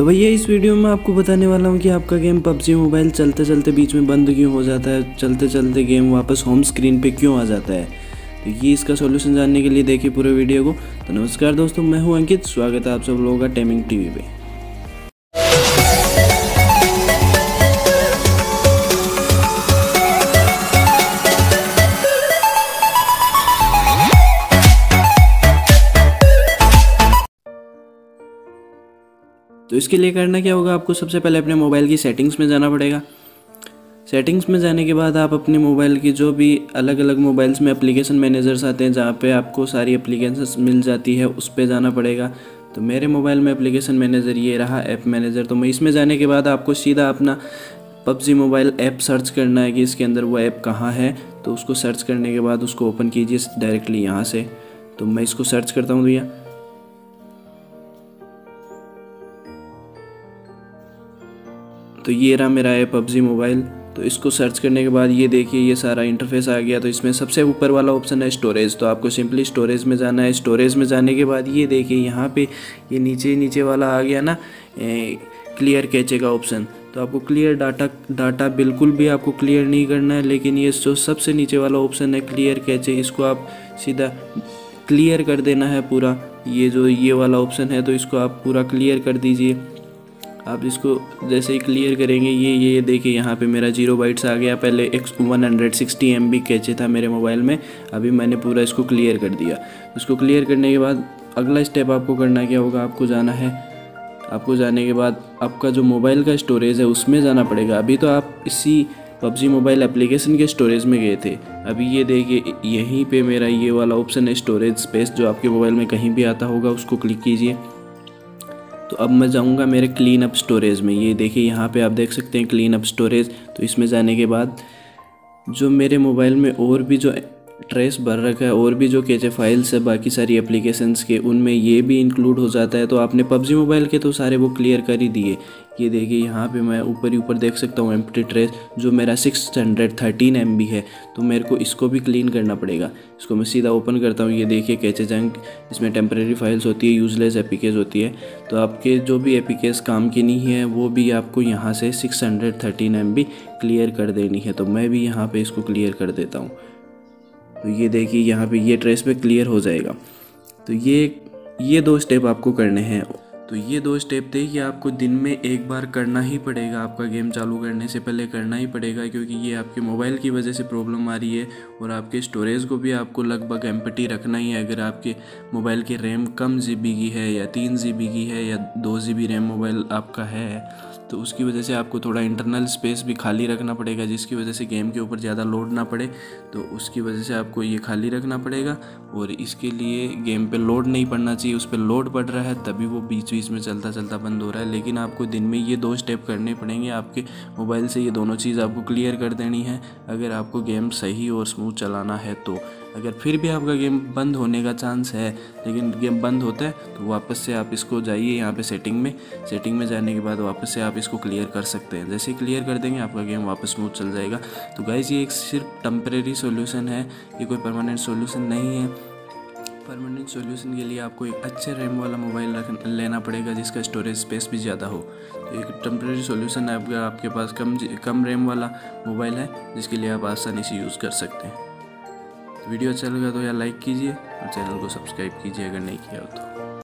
तो भैया, इस वीडियो में आपको बताने वाला हूँ कि आपका गेम पबजी मोबाइल चलते चलते बीच में बंद क्यों हो जाता है? चलते चलते गेम वापस होम स्क्रीन पे क्यों आ जाता है? तो ये इसका सॉल्यूशन जानने के लिए देखिए पूरे वीडियो को। तो नमस्कार दोस्तों, मैं हूँ अंकित। स्वागत है आप सब लोगों का टेमिंग टीवी पे। तो इसके लिए करना क्या होगा? आपको सबसे पहले अपने मोबाइल की सेटिंग्स में जाना पड़ेगा। सेटिंग्स में जाने के बाद आप अपने मोबाइल की जो भी अलग अलग मोबाइल्स में एप्लीकेशन मैनेजर्स आते हैं, जहाँ पे आपको सारी एप्लीकेशन मिल जाती है, उस पर जाना पड़ेगा। तो मेरे मोबाइल में एप्लीकेशन मैनेजर ये रहा ऐप मैनेजर तो मैं इसमें जाने के बाद आपको सीधा अपना पबजी मोबाइल ऐप सर्च करना है कि इसके अंदर वो ऐप कहाँ है। तो उसको सर्च करने के बाद उसको ओपन कीजिए डायरेक्टली यहाँ से। तो मैं इसको सर्च करता हूँ भैया। तो ये रहा मेरा ऐप पबजी मोबाइल। तो इसको सर्च करने के बाद ये देखिए ये सारा इंटरफेस आ गया। तो इसमें सबसे ऊपर वाला ऑप्शन है स्टोरेज तो आपको सिंपली स्टोरेज में जाना है। स्टोरेज में जाने के बाद ये देखिए यहाँ पे ये नीचे नीचे वाला आ गया ना ए, क्लियर कैचे का ऑप्शन तो आपको क्लियर डाटा डाटा बिल्कुल भी आपको क्लियर नहीं करना है लेकिन ये जो सबसे नीचे वाला ऑप्शन है क्लियर कैचे इसको आप सीधा क्लियर कर देना है पूरा। ये जो ये वाला ऑप्शन है तो इसको आप पूरा क्लियर कर दीजिए। आप इसको जैसे ही क्लियर करेंगे, ये ये देखिए, यहाँ पे मेरा ज़ीरो बाइट्स आ गया। पहले एक one hundred sixty M B cache था मेरे मोबाइल में। अभी मैंने पूरा इसको क्लियर कर दिया। इसको क्लियर करने के बाद अगला स्टेप आपको करना क्या होगा? आपको जाना है। आपको जाने के बाद आपका जो मोबाइल का स्टोरेज है, उसमें जाना पड़ेगा। अभी तो आप इसी पबजी मोबाइल एप्लीकेशन के स्टोरेज में गए थे। अभी ये देखिए, यहीं पे मेरा ये वाला ऑप्शन है स्टोरेज स्पेस जो आपके मोबाइल में कहीं भी आता होगा, उसको क्लिक कीजिए। तो अब मैं जाऊँगा मेरे क्लीन अप स्टोरेज में। ये देखिए, यहाँ पे आप देख सकते हैं क्लीन अप स्टोरेज तो इसमें जाने के बाद जो मेरे मोबाइल में और भी जो ट्रेस भर रखा है और भी जो केचे फाइल्स है, बाकी सारी एप्लीकेशंस के, उनमें ये भी इंक्लूड हो जाता है। तो आपने पबजी मोबाइल के तो सारे वो क्लियर कर ही दिए। ये देखिए, यहाँ पे मैं ऊपर ही ऊपर देख सकता हूँ एम्प्टी ट्रेस जो मेरा six hundred thirteen M B है। तो मेरे को इसको भी क्लीन करना पड़ेगा। इसको मैं सीधा ओपन करता हूँ। ये देखिए कैचे जंक इसमें टेम्प्रेरी फाइल्स होती है यूजलेस एपिकेज होती है। तो आपके जो भी एपिकेज काम की नहीं है, वो भी आपको यहाँ से six hundred thirteen M B clear कर देनी है। तो मैं भी यहाँ पर इसको क्लियर कर देता हूँ। तो ये देखिए, यहाँ पे ये ट्रेस पे क्लियर हो जाएगा। तो ये ये दो स्टेप आपको करने हैं। तो ये दो स्टेप थे कि आपको दिन में एक बार करना ही पड़ेगा, आपका गेम चालू करने से पहले करना ही पड़ेगा क्योंकि ये आपके मोबाइल की वजह से प्रॉब्लम आ रही है और आपके स्टोरेज को भी आपको लगभग एम्पटी रखना ही है। अगर आपके मोबाइल की रैम कम जीबी की है या तीन जीबी की है या दो जी रैम मोबाइल आपका है तो उसकी वजह से आपको थोड़ा इंटरनल स्पेस भी खाली रखना पड़ेगा, जिसकी वजह से गेम के ऊपर ज़्यादा लोड ना पड़े तो उसकी वजह से आपको ये खाली रखना पड़ेगा। और इसके लिए गेम पे लोड नहीं पड़ना चाहिए, उस पर लोड पड़ रहा है, तभी वो बीच बीच में चलता चलता बंद हो रहा है, लेकिन आपको दिन में ये दो स्टेप करने पड़ेंगे। आपके मोबाइल से ये दोनों चीज़ आपको क्लियर कर देनी है। अगर आपको गेम सही और स्मूथ चलाना है तो। अगर फिर भी आपका गेम बंद होने का चांस है, लेकिन गेम बंद होता है तो वापस से आप इसको जाइए यहाँ पे सेटिंग में। सेटिंग में जाने के बाद वापस से आप इसको क्लियर कर सकते हैं। जैसे क्लियर कर देंगे, आपका गेम वापस स्मूथ चल जाएगा। तो गाइज़ ये एक सिर्फ़ टम्परेरी सोल्यूशन है। ये कोई परमानेंट सोल्यूशन नहीं है। परमानेंट सॉल्यूशन के लिए आपको एक अच्छे रैम वाला मोबाइल लेना पड़ेगा जिसका स्टोरेज स्पेस भी ज़्यादा हो। तो एक टेम्प्रेरी सॉल्यूशन है अगर आपके पास कम कम रैम वाला मोबाइल है, जिसके लिए आप आसानी से यूज़ कर सकते हैं। वीडियो अच्छा लगा तो यार लाइक कीजिए और चैनल को सब्सक्राइब कीजिए अगर नहीं किया हो तो।